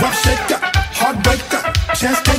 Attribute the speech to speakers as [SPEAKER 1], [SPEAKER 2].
[SPEAKER 1] Rock shaker, heartbreaker, chance taker,